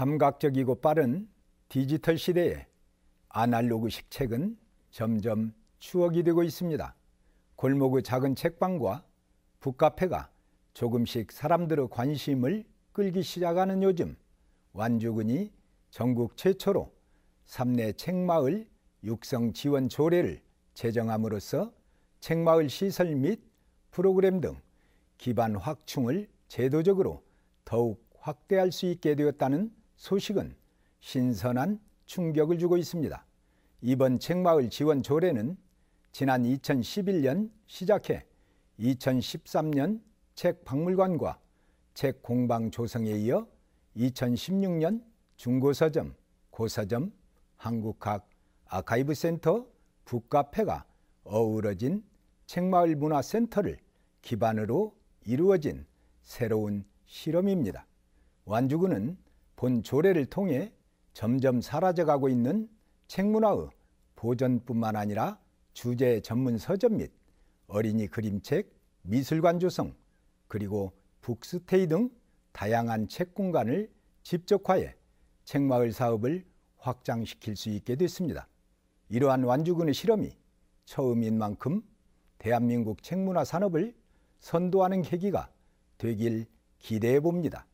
감각적이고 빠른 디지털 시대에 아날로그식 책은 점점 추억이 되고 있습니다. 골목의 작은 책방과 북카페가 조금씩 사람들의 관심을 끌기 시작하는 요즘 완주군이 전국 최초로 삼내 책마을 육성 지원 조례를 제정함으로써 책마을 시설 및 프로그램 등 기반 확충을 제도적으로 더욱 확대할 수 있게 되었다는 소식은 신선한 충격을 주고 있습니다. 이번 책마을 지원 조례는 지난 2011년 시작해 2013년 책 박물관과 책 공방 조성에 이어 2016년 중고서점, 고서점, 한국학 아카이브 센터, 북카페가 어우러진 책마을 문화센터를 기반으로 이루어진 새로운 실험입니다. 완주군은 본 조례를 통해 점점 사라져가고 있는 책문화의 보존뿐만 아니라 주제 전문 서점 및 어린이 그림책, 미술관 조성, 그리고 북스테이 등 다양한 책 공간을 집적화해 책마을 사업을 확장시킬 수 있게 됐습니다. 이러한 완주군의 실험이 처음인 만큼 대한민국 책문화 산업을 선도하는 계기가 되길 기대해 봅니다.